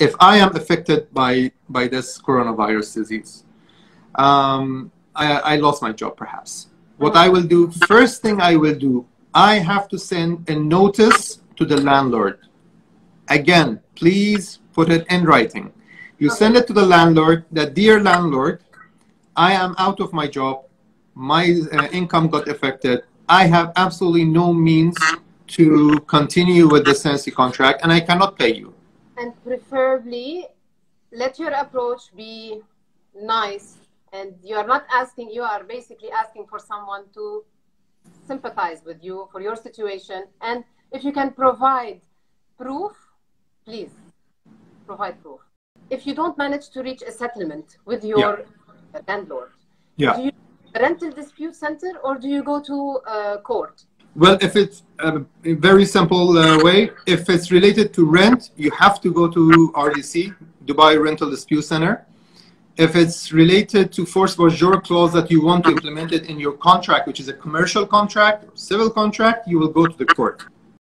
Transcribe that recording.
if I am affected by by this coronavirus disease, um, I, I lost my job perhaps. What I will do, first thing I will do, I have to send a notice to the landlord. Again, please put it in writing. You send it to the landlord that, dear landlord, I am out of my job. My uh, income got affected. I have absolutely no means to continue with the tenancy contract and I cannot pay you. And preferably, let your approach be nice and you are not asking, you are basically asking for someone to sympathize with you for your situation. And if you can provide proof, please provide proof. If you don't manage to reach a settlement with your yeah. landlord, yeah. do you rental dispute center or do you go to uh, court? Well, if it's a very simple uh, way, if it's related to rent, you have to go to RDC, Dubai Rental Dispute Center. If it's related to force majeure clause that you want to implement it in your contract, which is a commercial contract or civil contract, you will go to the court.